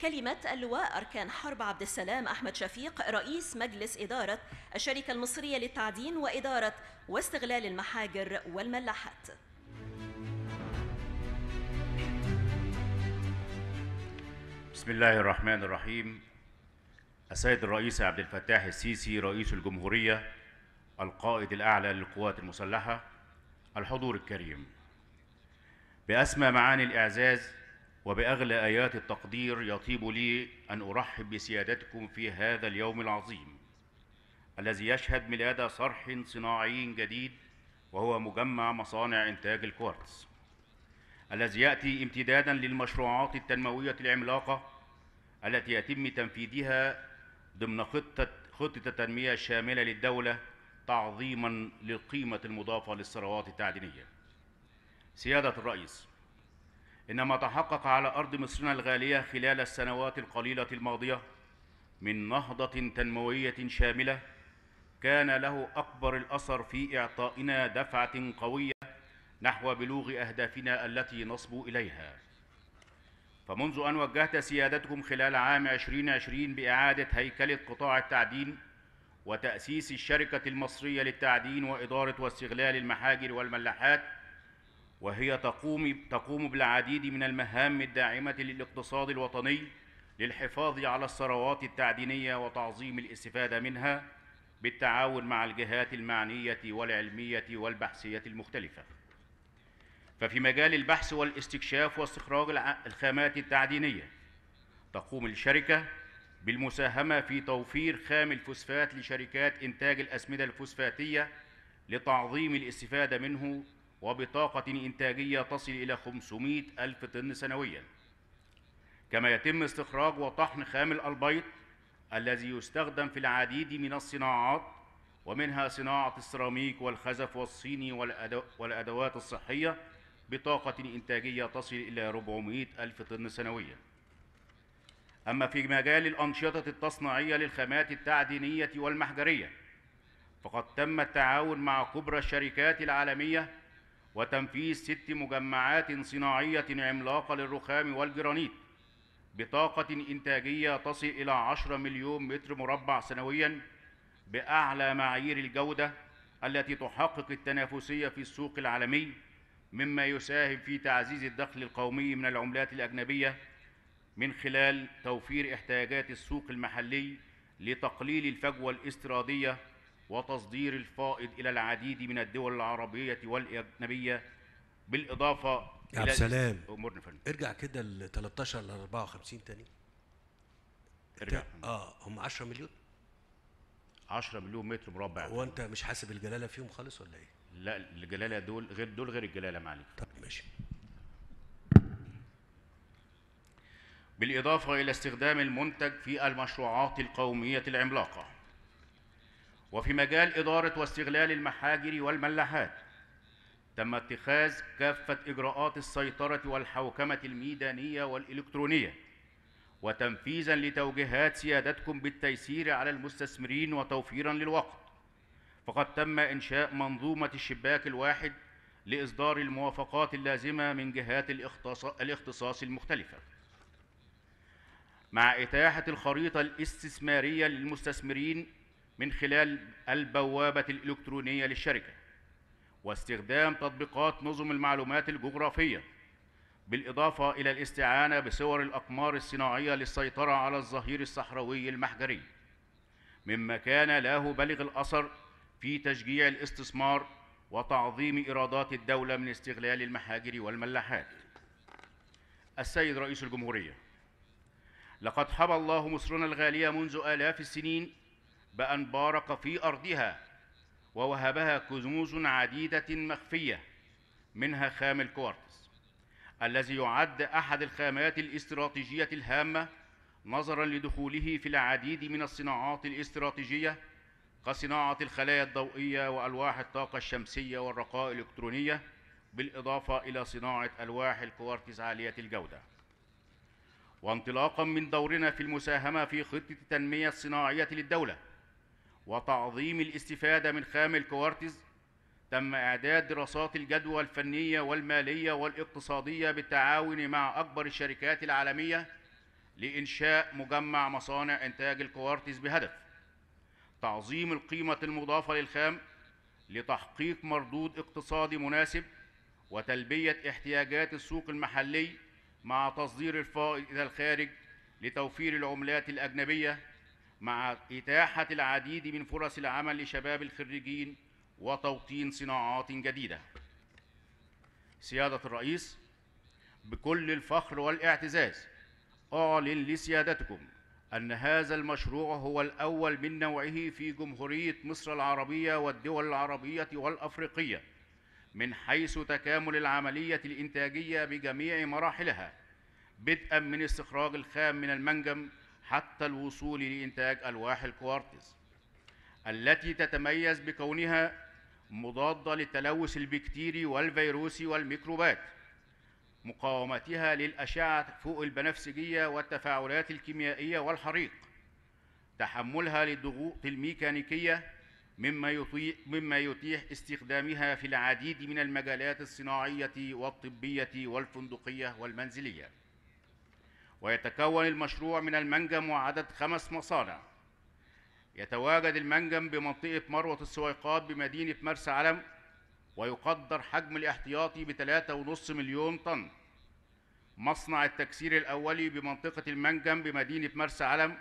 كلمة اللواء أركان حرب عبد السلام أحمد شفيق رئيس مجلس إدارة الشركة المصرية للتعدين وإدارة واستغلال المحاجر والملاحات. بسم الله الرحمن الرحيم. السيد الرئيس عبد الفتاح السيسي رئيس الجمهورية القائد الأعلى للقوات المسلحة الحضور الكريم. بأسمى معاني الإعزاز وبأغلى آيات التقدير يطيب لي أن أرحب بسيادتكم في هذا اليوم العظيم الذي يشهد ميلاد صرح صناعي جديد وهو مجمع مصانع إنتاج الكوارتز الذي يأتي امتدادا للمشروعات التنموية العملاقة التي يتم تنفيذها ضمن خطة خطة التنمية الشاملة للدولة تعظيما للقيمة المضافة للثروات التعدينية. سيادة الرئيس، إن ما تحقق على أرض مصرنا الغالية خلال السنوات القليلة الماضية من نهضة تنموية شاملة كان له أكبر الأثر في إعطائنا دفعة قوية نحو بلوغ أهدافنا التي نصبو إليها. فمنذ أن وجهت سيادتكم خلال عام 2020 بإعادة هيكلة قطاع التعدين وتأسيس الشركة المصرية للتعدين وإدارة واستغلال المحاجر والملاحات وهي تقوم تقوم بالعديد من المهام الداعمة للاقتصاد الوطني للحفاظ على الثروات التعدينية وتعظيم الاستفادة منها بالتعاون مع الجهات المعنية والعلمية والبحثية المختلفة. ففي مجال البحث والاستكشاف واستخراج الخامات التعدينية تقوم الشركة بالمساهمة في توفير خام الفوسفات لشركات إنتاج الأسمدة الفوسفاتية لتعظيم الاستفادة منه وبطاقة إنتاجية تصل إلى 500 ألف طن سنوياً. كما يتم استخراج وطحن خام الألبيض الذي يستخدم في العديد من الصناعات ومنها صناعة السيراميك والخزف والصيني والأدو- والأدوات الصحية بطاقة إنتاجية تصل إلى 400 ألف طن سنوياً. أما في مجال الأنشطة التصنيعية للخامات التعدينية والمحجرية فقد تم التعاون مع كبرى الشركات العالمية وتنفيذ ست مجمعات صناعية عملاقة للرخام والجرانيت بطاقة إنتاجية تصل إلى 10 مليون متر مربع سنوياً بأعلى معايير الجودة التي تحقق التنافسية في السوق العالمي مما يساهم في تعزيز الدخل القومي من العملات الأجنبية من خلال توفير احتياجات السوق المحلي لتقليل الفجوة الاستيرادية وتصدير الفائض إلى العديد من الدول العربية والأجنبية بالإضافة يا عبد السلام. ارجع كده ل 13 ل 54 تاني. ارجع. آه هم 10 مليون؟ 10 مليون متر مربع هو أنت مش حاسب الجلالة فيهم خالص ولا إيه؟ لا الجلالة دول غير دول غير الجلالة معلش طب ماشي. بالإضافة إلى استخدام المنتج في المشروعات القومية العملاقة. وفي مجال إدارة واستغلال المحاجر والملاحات تم اتخاذ كافة إجراءات السيطرة والحوكمة الميدانية والإلكترونية وتنفيذا لتوجيهات سيادتكم بالتيسير على المستثمرين وتوفيرا للوقت. فقد تم إنشاء منظومة الشباك الواحد لإصدار الموافقات اللازمة من جهات الاختصاص المختلفة. مع إتاحة الخريطة الاستثمارية للمستثمرين من خلال البوابة الإلكترونية للشركة واستخدام تطبيقات نظم المعلومات الجغرافية بالإضافة إلى الاستعانة بصور الأقمار الصناعية للسيطرة على الظهير الصحراوي المحجري مما كان له بلغ الأثر في تشجيع الاستثمار وتعظيم إيرادات الدولة من استغلال المحاجر والملاحات. السيد رئيس الجمهورية لقد حبى الله مصرنا الغالية منذ آلاف السنين بأن بارك في أرضها ووهبها كنوز عديدة مخفية منها خام الكوارتز الذي يعد أحد الخامات الاستراتيجية الهامة نظرا لدخوله في العديد من الصناعات الاستراتيجية كصناعة الخلايا الضوئية وألواح الطاقة الشمسية والرقائق الإلكترونية بالإضافة إلى صناعة ألواح الكوارتز عالية الجودة. وانطلاقا من دورنا في المساهمة في خطة التنمية الصناعية للدولة وتعظيم الاستفادة من خام الكوارتز تم إعداد دراسات الجدوى الفنية والمالية والاقتصادية بالتعاون مع أكبر الشركات العالمية لإنشاء مجمع مصانع إنتاج الكوارتز بهدف تعظيم القيمة المضافة للخام لتحقيق مردود اقتصادي مناسب وتلبية احتياجات السوق المحلي مع تصدير الفائض إلى الخارج لتوفير العملات الأجنبية مع إتاحة العديد من فرص العمل لشباب الخريجين وتوطين صناعات جديدة. سيادة الرئيس بكل الفخر والاعتزاز أعلن لسيادتكم أن هذا المشروع هو الأول من نوعه في جمهورية مصر العربية والدول العربية والأفريقية من حيث تكامل العملية الإنتاجية بجميع مراحلها بدءا من استخراج الخام من المنجم حتى الوصول لإنتاج ألواح الكوارتز التي تتميز بكونها مضادة للتلوث البكتيري والفيروسي والميكروبات مقاومتها للأشعة فوق البنفسجية والتفاعلات الكيميائية والحريق تحملها للضغوط الميكانيكية مما مما يتيح استخدامها في العديد من المجالات الصناعية والطبية والفندقية والمنزلية. ويتكون المشروع من المنجم وعدد خمس مصانع. يتواجد المنجم بمنطقة مروة السويقات بمدينة مرسى علم ويقدر حجم الاحتياطي بثلاثة ونص مليون طن. مصنع التكسير الأولي بمنطقة المنجم بمدينة مرسى علم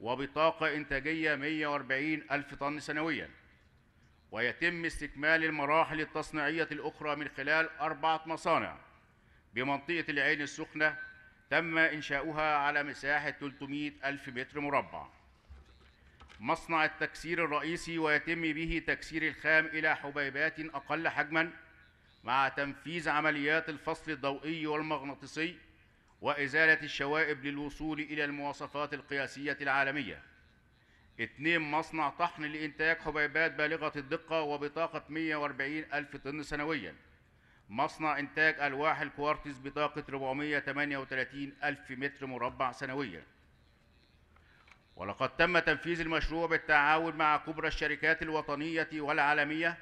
وبطاقة إنتاجية 140 ألف طن سنويا. ويتم استكمال المراحل التصنيعية الأخرى من خلال أربعة مصانع بمنطقة العين السخنة تم إنشاؤها على مساحة 300 ألف متر مربع. مصنع التكسير الرئيسي ويتم به تكسير الخام إلى حبيبات أقل حجما مع تنفيذ عمليات الفصل الضوئي والمغناطيسي وإزالة الشوائب للوصول إلى المواصفات القياسية العالمية. اثنين مصنع طحن لإنتاج حبيبات بالغة الدقة وبطاقة 140 ألف طن سنويا. مصنع إنتاج ألواح الكوارتز بطاقة 438 ألف متر مربع سنويا. ولقد تم تنفيذ المشروع بالتعاون مع كبرى الشركات الوطنية والعالمية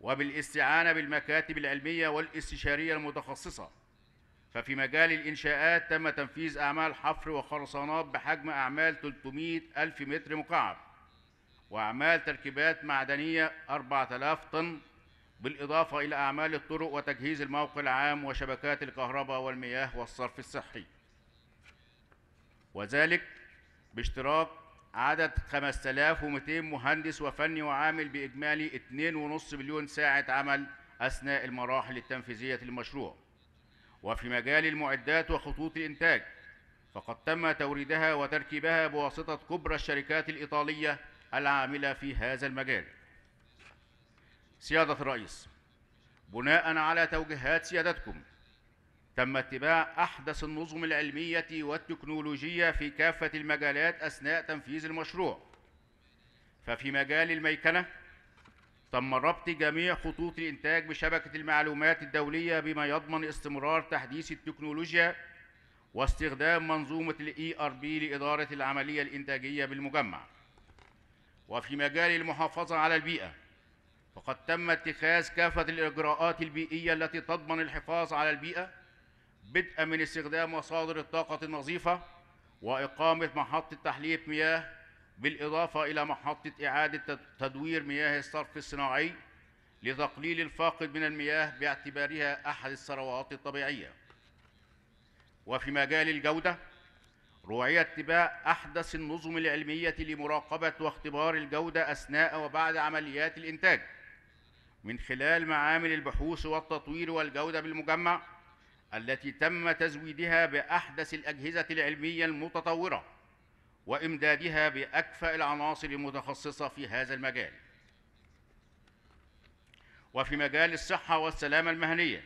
وبالاستعانة بالمكاتب العلمية والاستشارية المتخصصة. ففي مجال الإنشاءات تم تنفيذ أعمال حفر وخرسانات بحجم أعمال 300 ألف متر مكعب وأعمال تركيبات معدنية 4000 طن بالإضافة إلى أعمال الطرق وتجهيز الموقع العام وشبكات الكهرباء والمياه والصرف الصحي. وذلك باشتراك عدد 5200 مهندس وفني وعامل بإجمالي 2.5 مليون ساعة عمل أثناء المراحل التنفيذية للمشروع. وفي مجال المعدات وخطوط الإنتاج فقد تم توريدها وتركيبها بواسطة كبرى الشركات الإيطالية العاملة في هذا المجال. سيادة الرئيس بناء على توجيهات سيادتكم تم اتباع أحدث النظم العلمية والتكنولوجية في كافة المجالات أثناء تنفيذ المشروع. ففي مجال الميكنة تم ربط جميع خطوط الإنتاج بشبكة المعلومات الدولية بما يضمن استمرار تحديث التكنولوجيا واستخدام منظومة ال ERP لإدارة العملية الإنتاجية بالمجمع. وفي مجال المحافظة على البيئة فقد تم اتخاذ كافة الإجراءات البيئية التي تضمن الحفاظ على البيئة بدءا من استخدام مصادر الطاقة النظيفة وإقامة محطة تحلية مياه بالإضافة إلى محطة إعادة تدوير مياه الصرف الصناعي لتقليل الفاقد من المياه باعتبارها أحد الثروات الطبيعية. وفي مجال الجودة روعي اتباع أحدث النظم العلمية لمراقبة واختبار الجودة أثناء وبعد عمليات الإنتاج. من خلال معامل البحوث والتطوير والجودة بالمجمع التي تم تزويدها بأحدث الأجهزة العلمية المتطورة وإمدادها بأكفأ العناصر المتخصصة في هذا المجال. وفي مجال الصحة والسلامة المهنية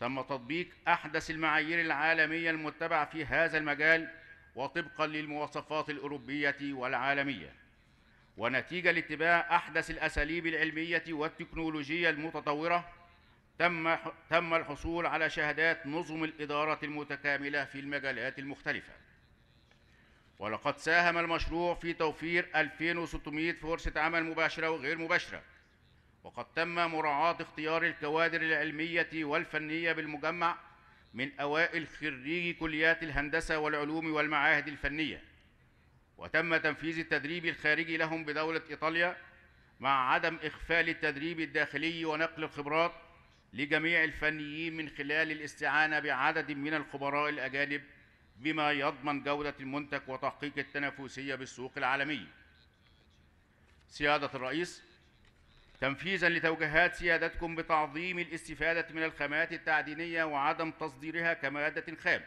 تم تطبيق أحدث المعايير العالمية المتبعة في هذا المجال وطبقا للمواصفات الأوروبية والعالمية. ونتيجة لاتباع أحدث الأساليب العلمية والتكنولوجية المتطورة تم تم الحصول على شهادات نظم الإدارة المتكاملة في المجالات المختلفة. ولقد ساهم المشروع في توفير 2600 فرصة عمل مباشرة وغير مباشرة. وقد تم مراعاة اختيار الكوادر العلمية والفنية بالمجمع من أوائل خريجي كليات الهندسة والعلوم والمعاهد الفنية. وتم تنفيذ التدريب الخارجي لهم بدولة إيطاليا مع عدم إخفال التدريب الداخلي ونقل الخبرات لجميع الفنيين من خلال الاستعانة بعدد من الخبراء الأجانب بما يضمن جودة المنتج وتحقيق التنافسية بالسوق العالمي. سيادة الرئيس، تنفيذا لتوجيهات سيادتكم بتعظيم الاستفادة من الخامات التعدينية وعدم تصديرها كمادة خام،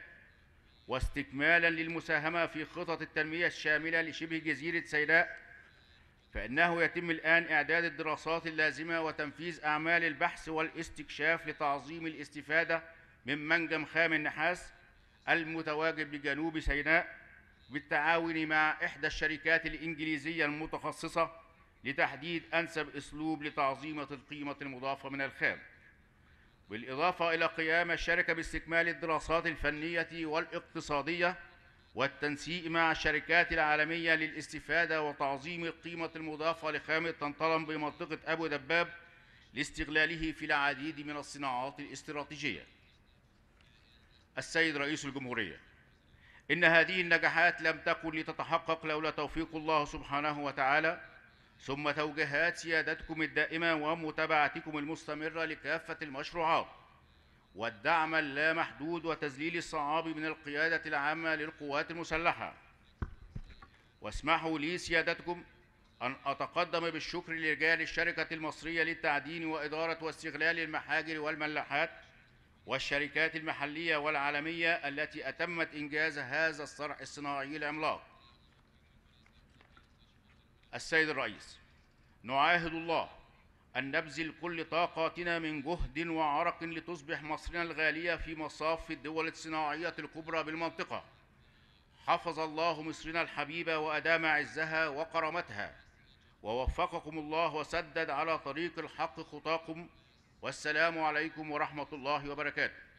واستكمالا للمساهمة في خطط التنمية الشاملة لشبه جزيرة سيناء، فإنه يتم الآن إعداد الدراسات اللازمة وتنفيذ أعمال البحث والاستكشاف لتعظيم الاستفادة من منجم خام النحاس المتواجد بجنوب سيناء بالتعاون مع إحدى الشركات الإنجليزية المتخصصة لتحديد أنسب أسلوب لتعظيم القيمة المضافة من الخام. بالإضافة إلى قيام الشركة باستكمال الدراسات الفنية والاقتصادية والتنسيق مع الشركات العالمية للاستفادة وتعظيم القيمة المضافة لخام الطنطلم بمنطقة أبو دباب لاستغلاله في العديد من الصناعات الاستراتيجية. السيد رئيس الجمهورية إن هذه النجاحات لم تكن لتتحقق لولا توفيق الله سبحانه وتعالى ثم توجيهات سيادتكم الدائمة ومتابعتكم المستمرة لكافة المشروعات والدعم اللامحدود وتذليل الصعاب من القيادة العامة للقوات المسلحة. واسمحوا لي سيادتكم أن أتقدم بالشكر لرجال الشركة المصرية للتعدين وإدارة واستغلال المحاجر والملاحات والشركات المحلية والعالمية التي أتمت إنجاز هذا الصرح الصناعي العملاق. السيد الرئيس نعاهد الله أن نبذل كل طاقاتنا من جهد وعرق لتصبح مصرنا الغالية في مصاف الدول الصناعية الكبرى بالمنطقة. حفظ الله مصرنا الحبيبة وأدام عزها وكرامتها. ووفقكم الله وسدد على طريق الحق خطاكم. والسلام عليكم ورحمة الله وبركاته.